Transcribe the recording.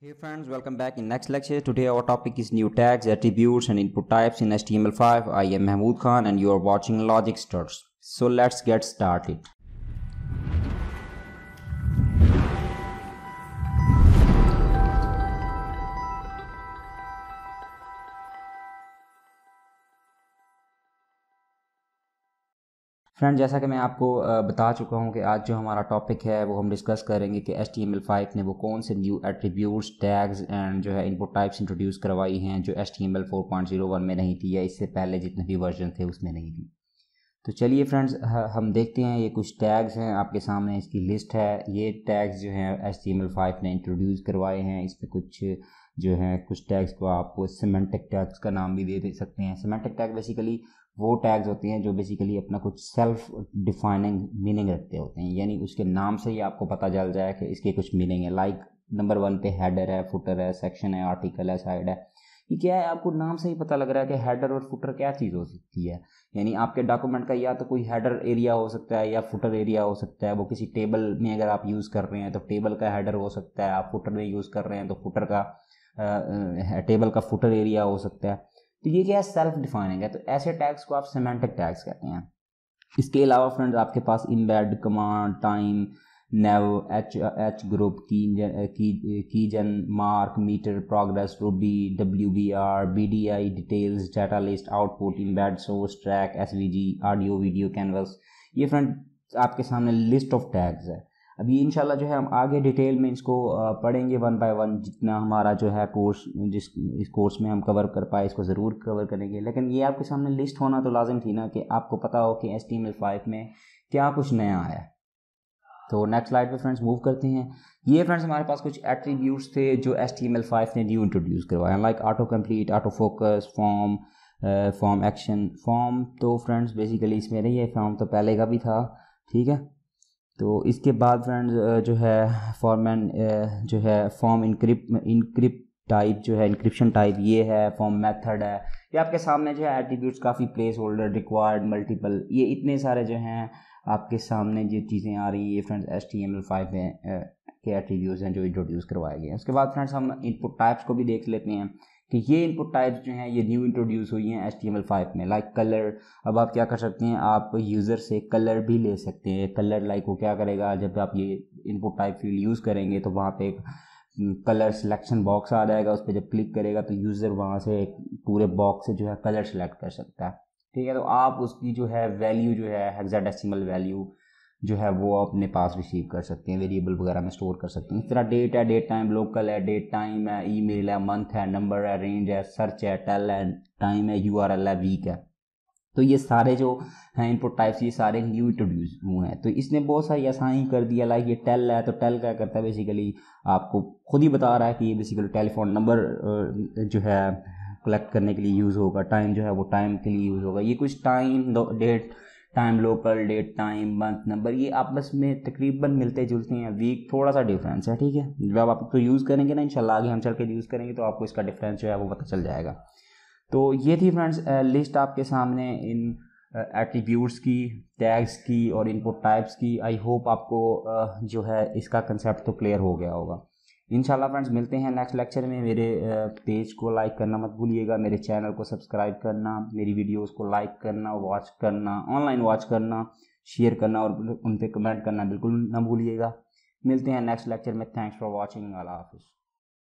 Hey friends, welcome back in next lecture. Today our topic is new tags, attributes and input types in HTML5. I am Mahmood Khan and you are watching Logic Studs. So let's get started. Friend जैसा कि मैं आपको बता चुका हूँ कि आज जो हमारा टॉपिक है, वो हम डिस्कस करेंगे कि H T M L five ने वो कौन से न्यू एट्रीब्यूट्स टैग्स एंड जो है इनपुट टाइप्स इंट्रोड्यूस करवाई हैं जो H T M L four point zero one में नहीं थी या इससे पहले जितने भी वर्जन थे उसमें नहीं थी। तो चलिए फ्रेंड्स हम देखते हैं ये कुछ टैग्स हैं आपके सामने, इसकी लिस्ट है। ये टैग्स जो हैं H T M L five ने इंट्रोड्यूस करवाए हैं। इस पर कुछ जो है, कुछ टैग्स को आप सीमेंटिक टैग्स का नाम भी दे दे सकते हैं। सीमेंटिक टैग बेसिकली वो टैग्स होते हैं जो बेसिकली अपना कुछ सेल्फ डिफाइनिंग मीनिंग रखते होते हैं। यानी उसके नाम से ही आपको पता चल जाए कि इसके कुछ मीनिंग है। लाइक नंबर वन पे हेडर है फुटर है सेक्शन है आर्टिकल है साइड है। ये क्या है? आपको नाम से ही पता लग रहा है कि हेडर और फुटर क्या चीज़ हो सकती है। यानी आपके डॉक्यूमेंट का या तो कोई हेडर एरिया हो सकता है या फुटर एरिया हो सकता है। वो किसी टेबल में अगर आप यूज़ कर रहे हैं तो टेबल का हेडर हो सकता है। आप फुटर में यूज़ कर रहे हैं तो फुटर का टेबल का फुटर एरिया हो सकता है। तो ये क्या है? सेल्फ डिफाइनिंग है। तो ऐसे टैग्स को आप सेमेंटिक टैग्स कहते हैं। इसके अलावा फ्रेंड्स आपके पास embed command time nav H H group की keygen mark meter progress ruby W B R B D I details data list output embed source track S V G audio video canvas ये friend आपके सामने list of tags है। अभी इंशाल्लाह जो है हम आगे डिटेल में इसको पढ़ेंगे वन बाय वन, जितना हमारा जो है कोर्स, जिस, इस कोर्स में हम कवर कर पाए, इसको ज़रूर कवर करेंगे लेकिन ये आपके सामने लिस्ट होना तो लाजिम थी ना कि आपको पता हो कि S T M L five में क्या कुछ नया आया। तो नेक्स्ट स्लाइड पे फ्रेंड्स मूव करते हैं। ये फ्रेंड्स हमारे पास कुछ एट्रीब्यूट्स थे जो S T M L five ने न्यू इंट्रोड्यूस करवाया like autocomplete autofocus form form action form तो फ्रेंड्स बेसिकली इसमें नहीं है फॉर्म तो पहले का भी था, ठीक है? तो इसके बाद फ्रेंड्स जो है, फॉर्मैन जो है, फॉर्म इनक्रिप इनक्रिप टाइप जो है इंक्रिप्शन टाइप ये है, फॉर्म मेथड है। ये आपके सामने जो है, एट्रीब्यूट्स काफ़ी प्लेस होल्डर रिक्वायर्ड मल्टीपल ये इतने सारे जो हैं, आपके सामने जो चीज़ें आ रही है, ये friends S T M L five के एट्रीब्यूट्स हैं जो इंट्रोड्यूस करवाए गए हैं। उसके बाद फ्रेंड्स, हम इनपुट टाइप्स को भी देख लेते हैं। कि ये इनपुट टाइप्स जो हैं, ये न्यू इंट्रोड्यूस हुई हैं H T M L five में। लाइक कलर अब आप क्या कर सकते हैं, आप यूज़र से कलर भी ले सकते हैं। कलर लाइक वो क्या करेगा, जब आप ये इनपुट टाइप फ़ील्ड यूज़ करेंगे तो वहाँ पे एक कलर सिलेक्शन बॉक्स आ जाएगा। उस पर जब क्लिक करेगा तो यूज़र वहाँ से पूरे बॉक्स से जो है कलर सेलेक्ट कर सकता है। ठीक है तो आप उसकी जो है वैल्यू जो है हेक्साडेसिमल वैल्यू जो है वो अपने पास रिसीव कर सकते हैं वेरिएबल वगैरह में स्टोर कर सकते हैं। इस तरह डेट है डेट टाइम लोकल है डेट टाइम है ईमेल है मंथ है नंबर है रेंज है सर्च है टेल है टाइम है यूआरएल है वीक है। तो ये सारे जो हैं इनपुट टाइप्स ये सारे न्यू इंट्रोड्यूस हुए हैं। तो इसने बहुत सारी आसानी कर दिया लाइक ये टेल है तो टेल क्या करता है? बेसिकली आपको खुद ही बता रहा है कि ये बेसिकली टेलीफोन नंबर जो है कलेक्ट करने के लिए यूज़ होगा टाइम जो है वो टाइम के लिए यूज़ होगा। ये कुछ time date time local date time month number ये आपस में तकरीबन मिलते जुलते हैं वीक थोड़ा सा डिफरेंस है, ठीक है? जब आप तो यूज़ करेंगे ना, इंशाल्लाह आगे हम चल के यूज़ करेंगे तो आपको इसका डिफरेंस जो है वो पता चल जाएगा। तो ये थी फ्रेंड्स लिस्ट आपके सामने इन एट्रीब्यूट्स की टैग्स की और इनपुट टाइप्स की। आई होप आपको जो है इसका कंसेप्ट तो क्लियर हो गया होगा। इंशाल्लाह फ्रेंड्स, मिलते हैं नेक्स्ट लेक्चर में। मेरे पेज को लाइक करना मत भूलिएगा, मेरे चैनल को सब्सक्राइब करना, मेरी वीडियोस को लाइक करना वॉच करना ऑनलाइन वॉच करना शेयर करना और उन पर कमेंट करना बिल्कुल ना भूलिएगा। मिलते हैं नेक्स्ट लेक्चर में। थैंक्स फॉर वॉचिंग अल्लाह हाफिज़।